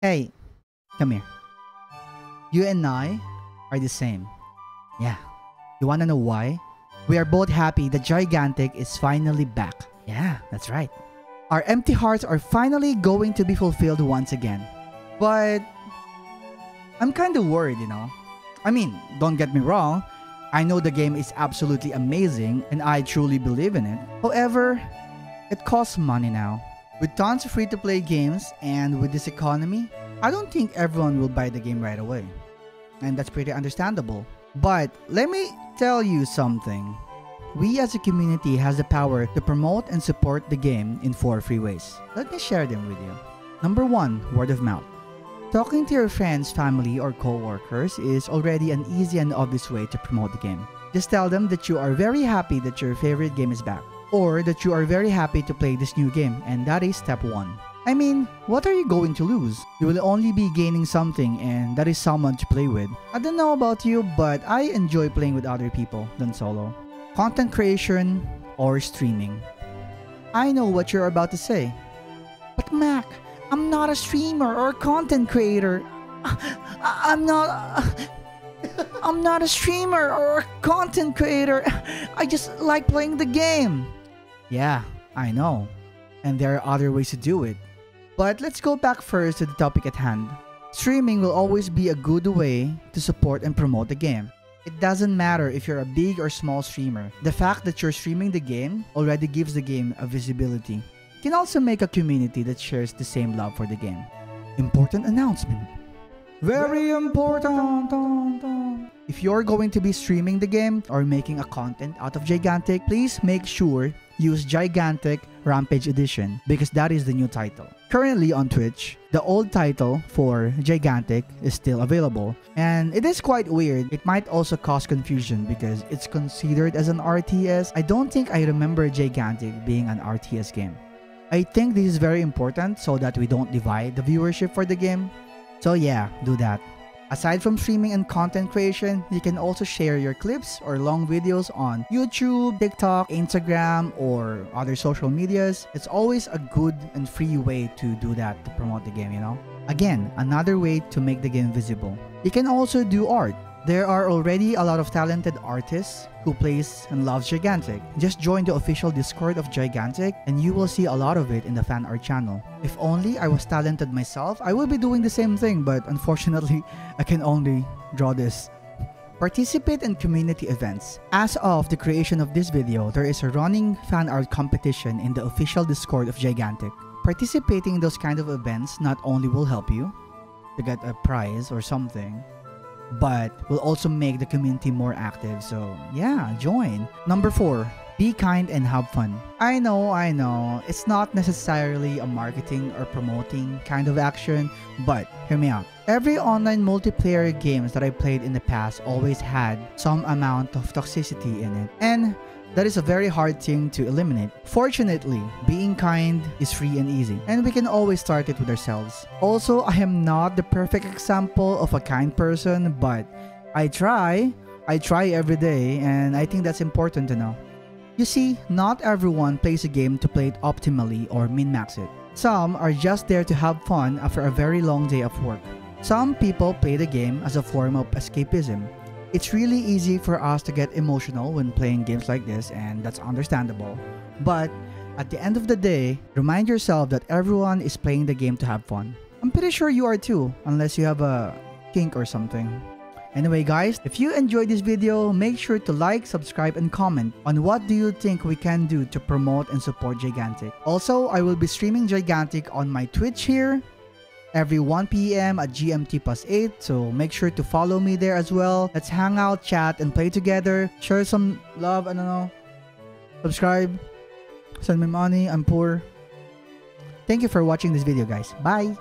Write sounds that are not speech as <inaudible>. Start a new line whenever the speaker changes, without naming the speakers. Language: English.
Hey, come here. You and I are the same. Yeah. You wanna know why? We are both happy the Gigantic is finally back. Yeah, that's right. Our empty hearts are finally going to be fulfilled once again. But I'm kind of worried, you know. I mean, don't get me wrong. I know the game is absolutely amazing and I truly believe in it. However, it costs money now. With tons of free to play games and with this economy, I don't think everyone will buy the game right away. And that's pretty understandable. But let me tell you something. We as a community has the power to promote and support the game in four free ways. Let me share them with you. Number 1, word of mouth. Talking to your friends, family, or co-workers is already an easy and obvious way to promote the game. Just tell them that you are very happy that your favorite game is back, or that you are very happy to play this new game, and that is step 1. I mean, what are you going to lose? You will only be gaining something and that is someone to play with. I don't know about you, but I enjoy playing with other people than solo. Content creation or streaming. I know what you're about to say. But Mak, I'm not a streamer or a content creator. I- <laughs> I'm not. <laughs> I'm not a streamer or a content creator. <laughs> I just like playing the game. Yeah, I know. And there are other ways to do it. But let's go back first to the topic at hand. Streaming will always be a good way to support and promote the game. It doesn't matter if you're a big or small streamer. The fact that you're streaming the game already gives the game a visibility. You can also make a community that shares the same love for the game. Important announcement. Very important. If you're going to be streaming the game or making a content out of Gigantic, please make sure use Gigantic Rampage Edition because that is the new title. Currently on Twitch, the old title for Gigantic is still available and it is quite weird. It might also cause confusion because it's considered as an RTS. I don't think I remember Gigantic being an RTS game. I think this is very important so that we don't divide the viewership for the game. So yeah, do that. Aside from streaming and content creation, you can also share your clips or long videos on YouTube, TikTok, Instagram, or other social medias. It's always a good and free way to do that to promote the game, you know? Again, another way to make the game visible. You can also do art. There are already a lot of talented artists who plays and loves Gigantic. Just join the official Discord of Gigantic and you will see a lot of it in the fan art channel. If only I was talented myself, I would be doing the same thing, but unfortunately, <laughs> I can only draw this. Participate in community events. As of the creation of this video, there is a running fan art competition in the official Discord of Gigantic. Participating in those kind of events not only will help you to get a prize or something, but will also make the community more active. So, yeah, join. Number 4, be kind and have fun. I know, I know, it's not necessarily a marketing or promoting kind of action, but hear me out. Every online multiplayer games that I played in the past always had some amount of toxicity in it. And that is a very hard thing to eliminate. Fortunately, being kind is free and easy, and we can always start it with ourselves. Also, I am not the perfect example of a kind person, but I try. I try every day, and I think that's important to know. You see, not everyone plays a game to play it optimally or min-max it. Some are just there to have fun after a very long day of work. Some people play the game as a form of escapism. It's really easy for us to get emotional when playing games like this, and that's understandable. But at the end of the day, remind yourself that everyone is playing the game to have fun. I'm pretty sure you are too, unless you have a kink or something. Anyway guys, if you enjoyed this video, make sure to like, subscribe, and comment on what do you think we can do to promote and support Gigantic. Also, I will be streaming Gigantic on my Twitch here every 1 p.m. at GMT plus 8, so make sure to follow me there as well. Let's hang out, chat, and play together. Share some love, I don't know. Subscribe. Send me money, I'm poor. Thank you for watching this video guys. Bye!